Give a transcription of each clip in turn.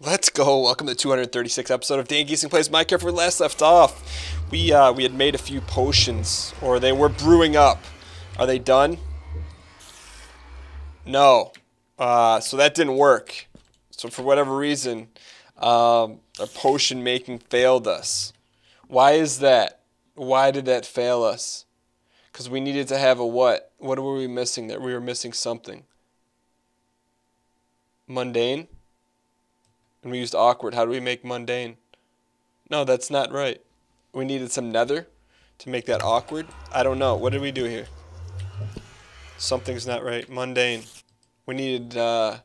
Let's go. Welcome to the 236th episode of Dan Gheesling Plays Minecraft. Where last left off, we uh, we had made a few potions, or they were brewing up. Are they done? No. Uh, so that didn't work. So for whatever reason, um, our potion making failed us. Why is that? Why did that fail us? Because we needed to have a what? What were we missing That We were missing something. Mundane? And we used awkward. How do we make mundane? No, that's not right. We needed some nether to make that awkward. I don't know. What did we do here? Something's not right. Mundane. We needed uh,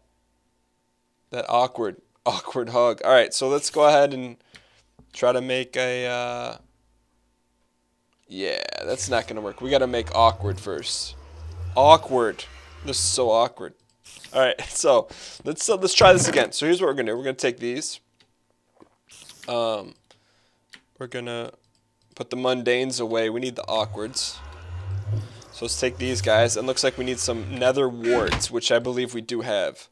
that awkward, awkward hug. All right, so let's go ahead and try to make a. Uh, yeah, that's not gonna work. We gotta make awkward first. Awkward. This is so awkward. All right, so let's uh, let's try this again. So here's what we're gonna do. We're gonna take these. Um, we're gonna put the mundanes away. We need the awkwards. So let's take these guys. And looks like we need some nether warts, which I believe we do have.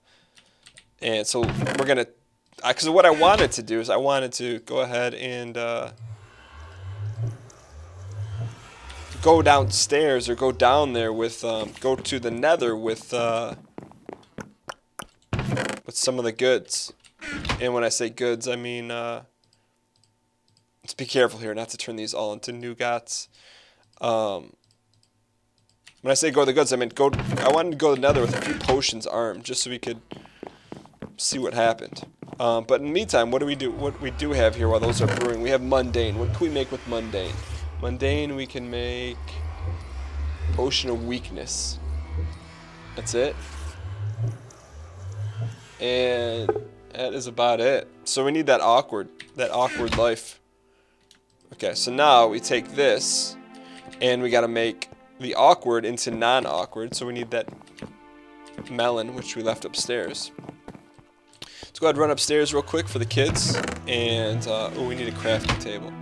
And so we're gonna, because what I wanted to do is I wanted to go ahead and uh, go downstairs or go down there with, um, go to the nether with. Uh, with some of the goods. And when I say goods, I mean, uh, let's be careful here not to turn these all into nougats. Um, when I say go to the goods, I mean go. I wanted to go to the nether with a few potions armed, just so we could see what happened. Um, but in the meantime, what do we do? What we do have here while those are brewing, we have mundane. What can we make with mundane? Mundane, we can make potion of weakness. That's it and that is about it. So we need that awkward, that awkward life. Okay, so now we take this, and we gotta make the awkward into non-awkward, so we need that melon, which we left upstairs. Let's go ahead and run upstairs real quick for the kids, and uh, oh, we need a crafting table.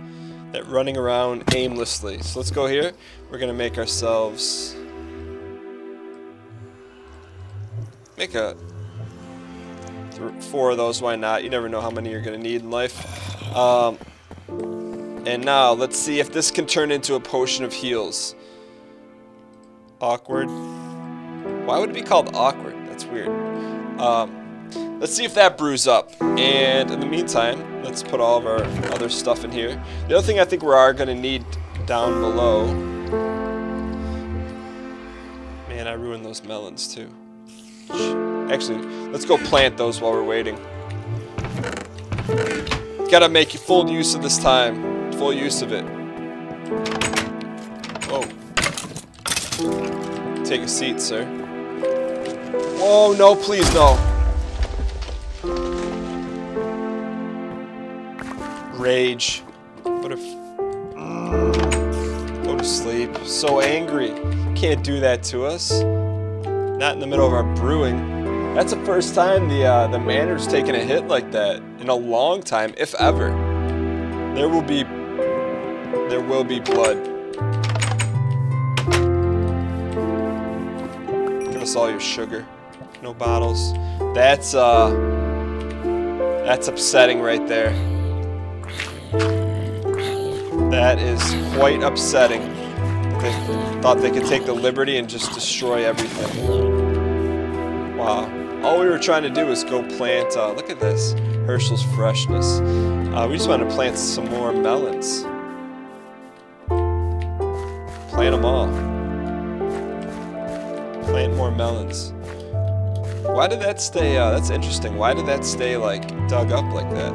That running around aimlessly. So let's go here. We're gonna make ourselves make a four of those, why not? You never know how many you're going to need in life. Um, and now, let's see if this can turn into a potion of heals. Awkward. Why would it be called awkward? That's weird. Um, let's see if that brews up. And in the meantime, let's put all of our other stuff in here. The other thing I think we are going to need down below... Man, I ruined those melons too. Actually, let's go plant those while we're waiting. Gotta make full use of this time. Full use of it. Whoa. Take a seat, sir. Whoa, no, please, no. Rage. What if... Go to sleep. So angry. Can't do that to us. Not in the middle of our brewing. That's the first time the uh, the manor's taken a hit like that in a long time, if ever. There will be there will be blood. Give us all your sugar. No bottles. That's uh that's upsetting right there. That is quite upsetting. They thought they could take the liberty and just destroy everything. Wow. All we were trying to do was go plant, uh, look at this, Hershel's Freshness. Uh, we just wanted to plant some more melons. Plant them all. Plant more melons. Why did that stay, uh, that's interesting. Why did that stay, like, dug up like that?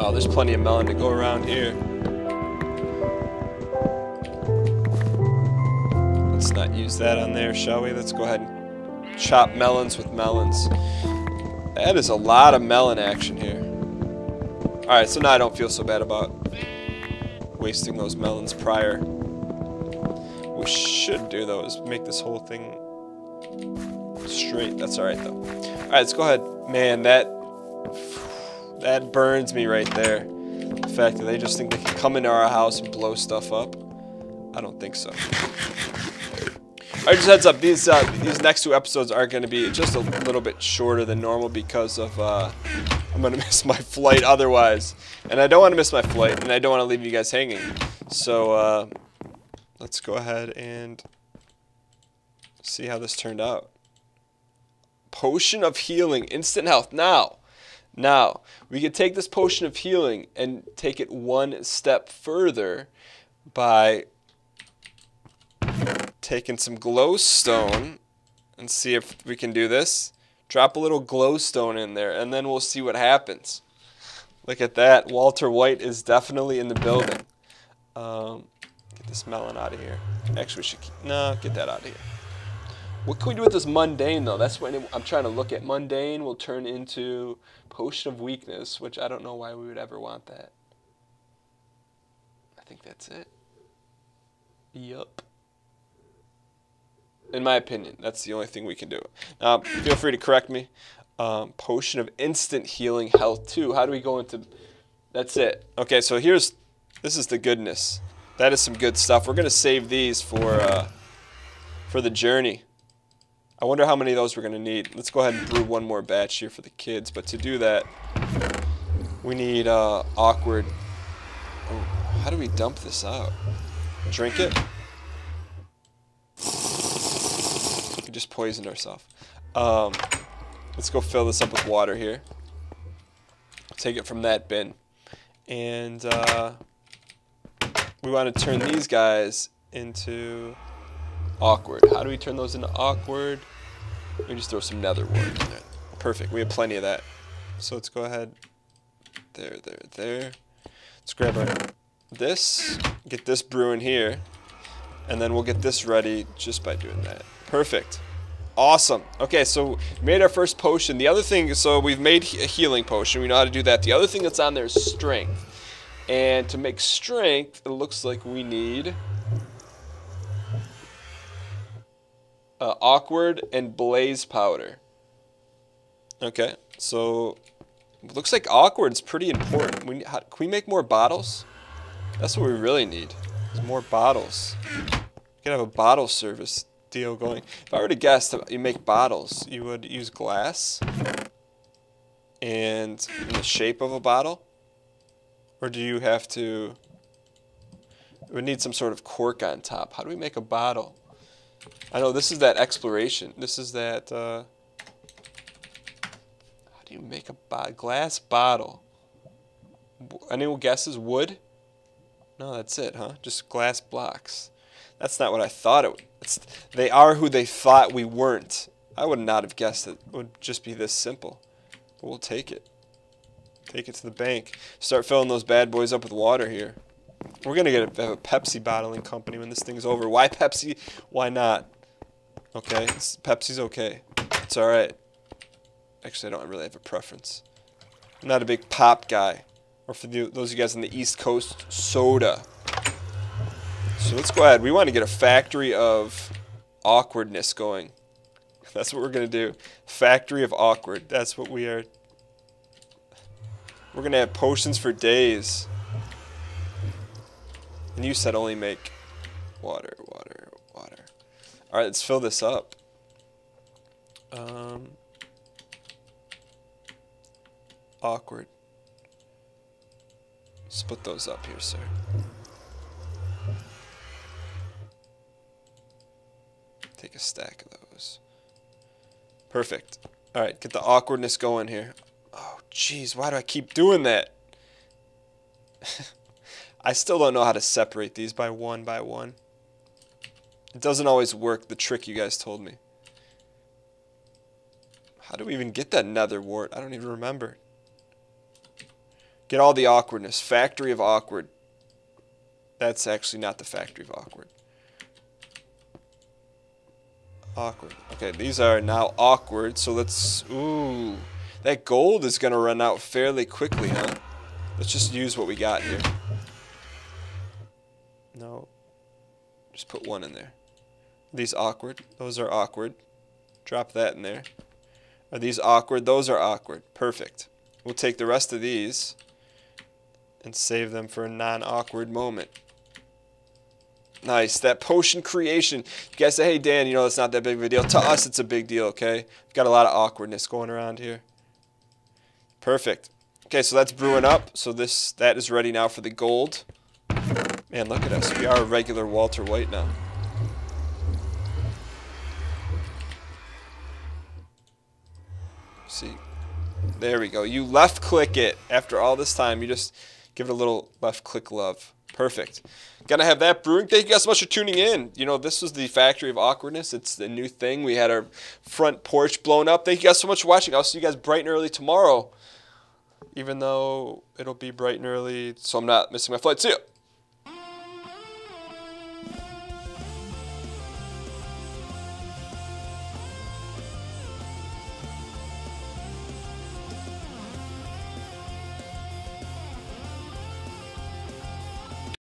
Oh, there's plenty of melon to go around here. Let's not use that on there, shall we? Let's go ahead and chop melons with melons. That is a lot of melon action here. Alright, so now I don't feel so bad about wasting those melons prior. What we should do, though, is make this whole thing straight. That's alright, though. Alright, let's go ahead. Man, that... That burns me right there. The fact that they just think they can come into our house and blow stuff up. I don't think so. I just heads up. These uh, these next two episodes are going to be just a little bit shorter than normal because of uh, I'm going to miss my flight otherwise, and I don't want to miss my flight, and I don't want to leave you guys hanging. So uh, let's go ahead and see how this turned out. Potion of healing, instant health. Now, now we could take this potion of healing and take it one step further by taking some glowstone and see if we can do this. Drop a little glowstone in there and then we'll see what happens. Look at that. Walter White is definitely in the building. Um, get this melon out of here. Actually, we should keep, no, get that out of here. What can we do with this mundane though? That's what I'm trying to look at. Mundane will turn into potion of weakness, which I don't know why we would ever want that. I think that's it. Yup. In my opinion, that's the only thing we can do. Now, feel free to correct me. Um, potion of instant healing health too. How do we go into? That's it. Okay, so here's this is the goodness. That is some good stuff. We're gonna save these for uh, for the journey. I wonder how many of those we're gonna need. Let's go ahead and brew one more batch here for the kids. But to do that, we need uh, awkward. Oh, how do we dump this out? Drink it. We just poisoned ourselves. Um, let's go fill this up with water here. Take it from that bin. And uh, we want to turn these guys into awkward. How do we turn those into awkward? We just throw some nether in there. Perfect. We have plenty of that. So let's go ahead. There, there, there. Let's grab our, this, get this brewing here, and then we'll get this ready just by doing that. Perfect. Awesome. Okay, so we made our first potion. The other thing, is so we've made a healing potion. We know how to do that. The other thing that's on there is strength. And to make strength, it looks like we need uh, awkward and blaze powder. Okay, so looks like awkward's pretty important. We, how, can we make more bottles? That's what we really need. Is more bottles. We could have a bottle service deal going. If I were to guess you make bottles, you would use glass and in the shape of a bottle? Or do you have to, it would need some sort of cork on top. How do we make a bottle? I know this is that exploration. This is that, uh, how do you make a bo glass bottle? Anyone guesses wood? No, that's it, huh? Just glass blocks. That's not what I thought it it's, they are who they thought we weren't. I would not have guessed it would just be this simple. But we'll take it. Take it to the bank. Start filling those bad boys up with water here. We're going to get a, a Pepsi bottling company when this thing's over. Why Pepsi? Why not? Okay, it's, Pepsi's okay. It's alright. Actually, I don't really have a preference. I'm not a big pop guy. Or for the, those of you guys on the East Coast, soda. So let's go ahead. We want to get a factory of awkwardness going. That's what we're going to do. Factory of awkward. That's what we are. We're going to have potions for days. And you said only make water, water, water. Alright, let's fill this up. Um, awkward. Split those up here, sir. Take a stack of those. Perfect. Alright, get the awkwardness going here. Oh, jeez, why do I keep doing that? I still don't know how to separate these by one by one. It doesn't always work, the trick you guys told me. How do we even get that nether wart? I don't even remember. Get all the awkwardness. Factory of awkward. That's actually not the factory of awkward. Awkward. Okay, these are now awkward, so let's... Ooh. That gold is going to run out fairly quickly, huh? Let's just use what we got here. No. Just put one in there. These awkward. Those are awkward. Drop that in there. Are these awkward? Those are awkward. Perfect. We'll take the rest of these and save them for a non-awkward moment. Nice. That potion creation. You guys say, hey, Dan, you know, that's not that big of a deal. To us, it's a big deal, okay? Got a lot of awkwardness going around here. Perfect. Okay, so that's brewing up. So this that is ready now for the gold. Man, look at us. We are a regular Walter White now. See. There we go. You left click it after all this time. You just give it a little left click love. Perfect. Gonna have that brewing. Thank you guys so much for tuning in. You know, this was the Factory of Awkwardness. It's the new thing. We had our front porch blown up. Thank you guys so much for watching. I'll see you guys bright and early tomorrow. Even though it'll be bright and early, so I'm not missing my flight. See ya.